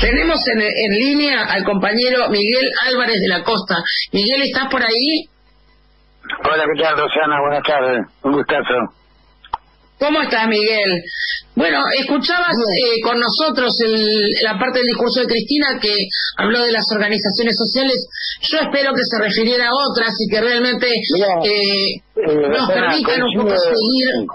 Tenemos en, en línea al compañero Miguel Álvarez de la Costa. Miguel, ¿estás por ahí? Hola, ¿qué tal, Rosana? Buenas tardes. Un gustazo. ¿Cómo estás, Miguel? Bueno, escuchabas eh, con nosotros el- la parte del discurso de Cristina que habló de las organizaciones sociales. Yo espero que se refiriera a otras y que realmente eh, Eh, nos permitan un poco seguir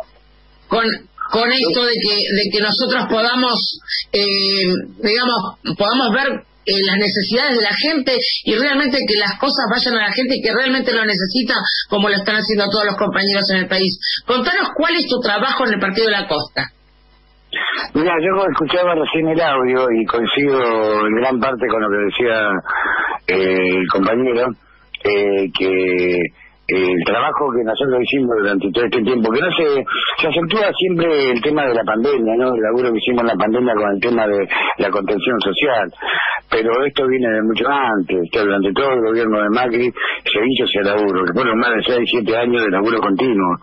con con esto de que de que nosotros podamos eh, digamos podamos ver eh, las necesidades de la gente y realmente que las cosas vayan a la gente que realmente lo necesita como lo están haciendo todos los compañeros en el país contanos cuál es tu trabajo en el partido de la costa Mira, yo escuchaba recién el audio y coincido en gran parte con lo que decía eh, el compañero, eh, que el trabajo que nosotros hicimos durante todo este tiempo, que no se, se acentúa siempre el tema de la pandemia, ¿no? El laburo que hicimos en la pandemia con el tema de la contención social. Pero esto viene de mucho antes, durante todo el gobierno de Macri se hizo ese laburo, que fueron más de 6, 7 años de laburo continuo.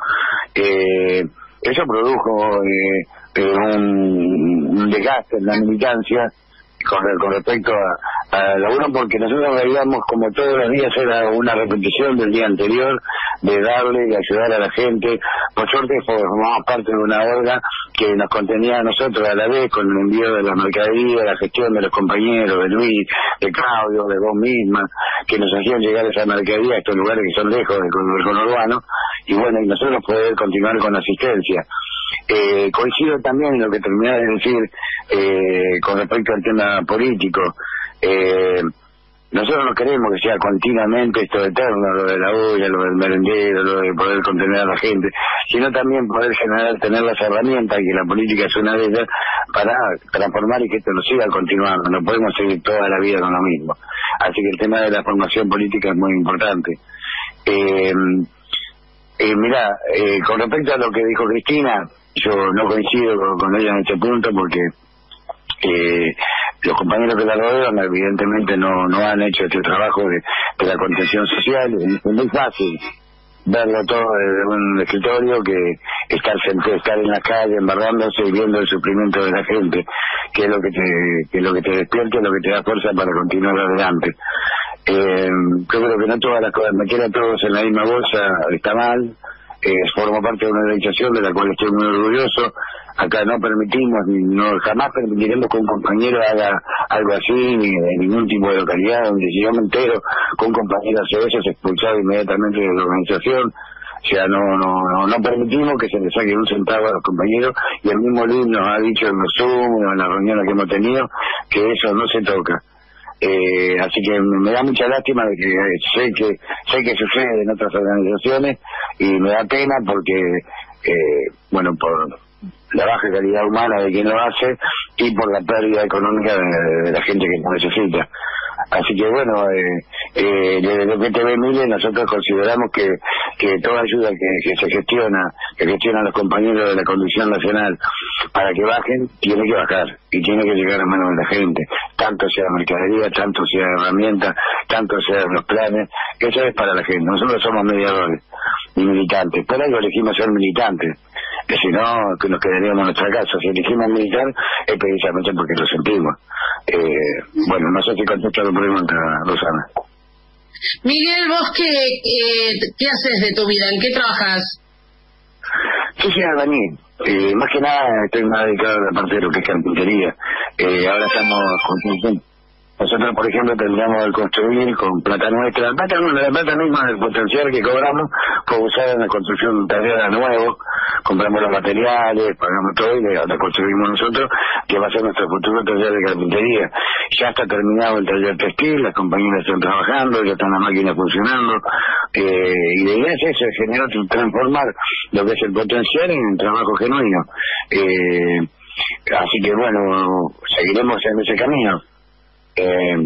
Eh, eso produjo eh, eh, un, desgaste en la militancia con, respecto a, a la uno porque nosotros veíamos como todos los días era una repetición del día anterior de darle y ayudar a la gente por suerte formamos parte de una orga que nos contenía a nosotros a la vez con el envío de la mercadería la gestión de los compañeros de Luis de Claudio de vos misma que nos hacían llegar esa mercadería a estos lugares que son lejos del, conurbano y bueno y nosotros poder continuar con la asistencia eh, coincido también en lo que terminé de decir eh, con respecto al tema político. Eh, nosotros no queremos que sea continuamente esto eterno, lo de la olla, lo del merendero, lo de poder contener a la gente, sino también poder generar, tener las herramientas, que la política es una de ellas, para transformar y que esto no siga continuando. No podemos seguir toda la vida con lo mismo. Así que el tema de la formación política es muy importante. Eh, eh, mira, eh, con respecto a lo que dijo Cristina, yo no coincido con ella en este punto porque eh, los compañeros que la rodean evidentemente no, no han hecho este trabajo de, de la contención social. Es muy fácil verlo todo desde un escritorio que estar, sent- estar en la calle embarrándose y viendo el sufrimiento de la gente, que es lo que te, que lo que te despierta lo que te da fuerza para continuar adelante. Eh, yo creo que no todas las cosas, meter a todos en la misma bolsa está mal, eh, formo parte de una organización de la cual estoy muy orgulloso. Acá no permitimos, no jamás permitiremos que un compañero haga algo así, ni de ningún tipo de localidad, donde si yo me entero que un compañero hace eso, es expulsado inmediatamente de la organización. O sea, no, no, no, no permitimos que se le saque un centavo a los compañeros y el mismo Luis nos ha dicho en los Zoom, en las reuniones que hemos tenido, que eso no se toca. Eh, así que me me da mucha lástima de que eh, sé que sé que sucede en otras organizaciones y me da pena porque eh, bueno por la baja calidad humana de quien lo hace y por la pérdida económica de, la gente que lo necesita. Así que bueno eh, eh, desde lo que Mile nosotros consideramos que que toda ayuda que, que se gestiona que gestionan los compañeros de la conducción nacional para que bajen tiene que bajar y tiene que llegar a manos de la gente. Tanto sea mercadería tanto sea herramienta tanto sean los planes eso es para la gente. Nosotros somos mediadores y militantes por algo elegimos ser militantes. Que si no que nos quedaríamos en nuestra casa. Si elegimos militar es precisamente porque lo sentimos. Eh, bueno no sé si contesto la pregunta Rosana. Miguel vos qué eh, qué haces de tu vida en qué trabajas Yo soy albañil. Eh, más que nada estoy más dedicado a la parte de lo que es carpintería. Eh, ahora estamos con... Nosotros, por ejemplo, terminamos de construir con plata nuestra. Plata, la plata misma del potencial que cobramos fue usada en la construcción de un taller nuevo. Compramos los materiales, pagamos todo y la construimos nosotros, que va a ser nuestro futuro taller de carpintería. Ya está terminado el taller textil, las compañeras están trabajando, ya están las máquinas funcionando. Eh, y la idea es eso, es generar, transformar lo que es el potencial en trabajo genuino. Eh, así que bueno, seguiremos en ese camino. Eh,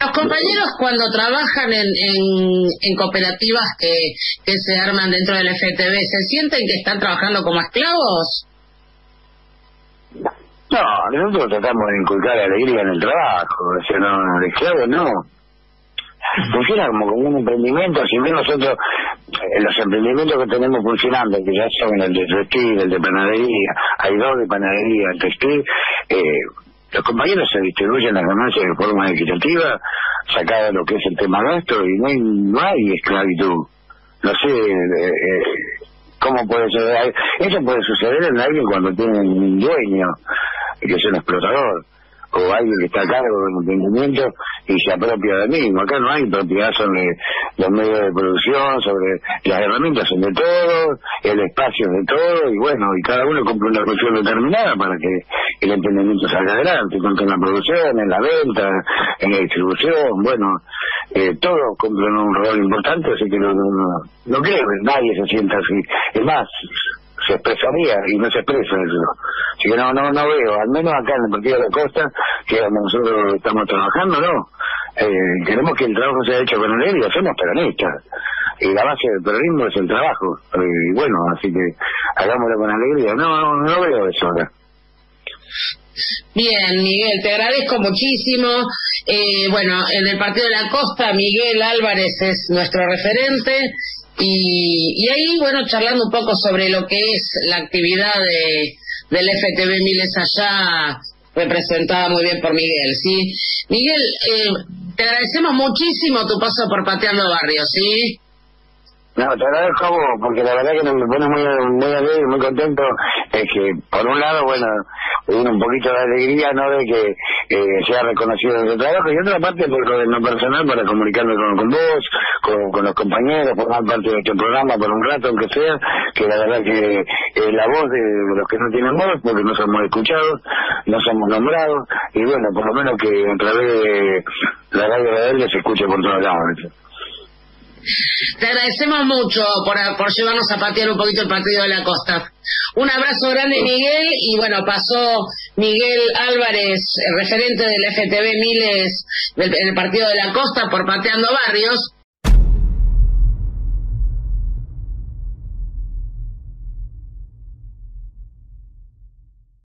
Los compañeros cuando trabajan en, en, en cooperativas que, que se arman dentro del FTV, ¿se sienten que están trabajando como esclavos? no, nosotros tratamos de inculcar alegría en el trabajo, o sea, no, el esclavo no. funciona como, como un emprendimiento, si bien nosotros, eh, los emprendimientos que tenemos funcionando, que ya son el de textil, el de panadería, hay dos de panadería, el textil, eh, los compañeros se distribuyen las ganancias de forma equitativa, sacada lo que es el tema nuestro, y no hay, no hay esclavitud. No sé, eh, eh, ¿Cómo puede ser? Eso puede suceder en alguien cuando tiene un dueño, que es un explotador o alguien que está a cargo del emprendimiento y se apropia del mismo. Acá no hay propiedad sobre los medios de producción, sobre las herramientas son de todos, el espacio es de todo, y bueno, y cada uno cumple una función determinada para que el emprendimiento salga adelante, tanto en la producción, en la venta, en la distribución, bueno, eh, todos cumplen un rol importante, así que no, no, no creo que nadie se sienta así. Es más, se expresaría y no se expresa eso. Así que no, no, no veo, al menos acá en el Partido de la Costa, que nosotros estamos trabajando, no. Eh, queremos que el trabajo sea hecho con alegría, somos peronistas. Y la base del peronismo es el trabajo. Eh, y bueno, así que hagámoslo con alegría. No, no, no veo eso acá. Bien, Miguel, te agradezco muchísimo. Eh, bueno, en el Partido de la Costa, Miguel Álvarez es nuestro referente. Y, ahí, bueno, charlando un poco sobre lo que es la actividad de, del FTV Miles allá, representada muy bien por Miguel, ¿sí? Miguel, eh, te agradecemos muchísimo tu paso por Pateando Barrio, ¿sí? No, te agradezco a vos, porque la verdad que me pone muy, muy alegre, muy contento, es que, por un lado, bueno, un poquito de alegría, ¿no?, de que eh, sea reconocido el trabajo, y otra parte, por lo personal, para comunicarme con, vos, con, los compañeros, formar parte de este programa por un rato, aunque sea, que la verdad que eh, la voz de, los que no tienen voz, porque no somos escuchados, no somos nombrados, y bueno, por lo menos que a través de la radio de él se escuche por todos lados. Te agradecemos mucho por, por llevarnos a patear un poquito el partido de la costa. Un abrazo grande, Miguel. Y bueno, pasó Miguel Álvarez, referente del FTV Miles del, del partido de la costa, por pateando barrios.